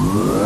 Whoa.